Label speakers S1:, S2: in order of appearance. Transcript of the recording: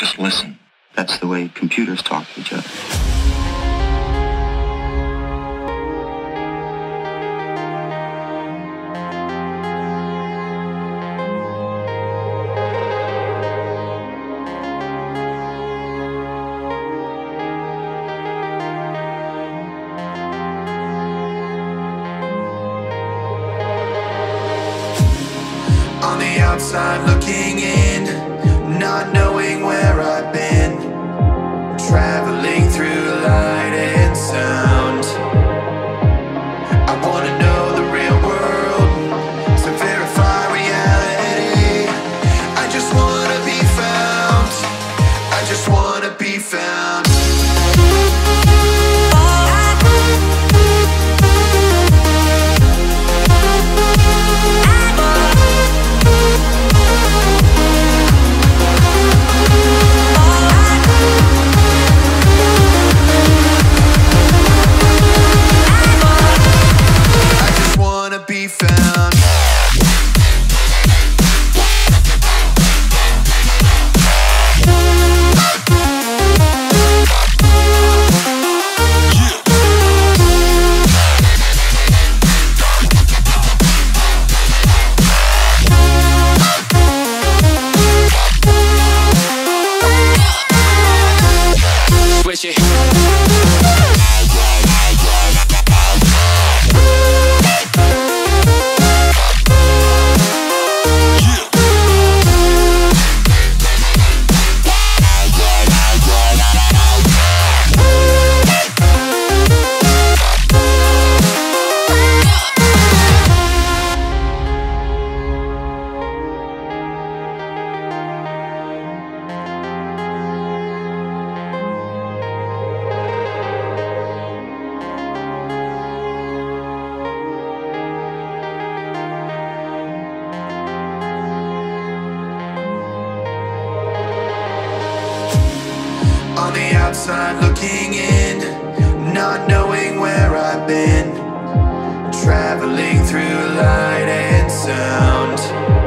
S1: Just listen. That's the way computers talk to each other.
S2: outside looking in outside looking in, not knowing where I've been, traveling through light and sound.